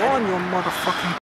on your motherfucking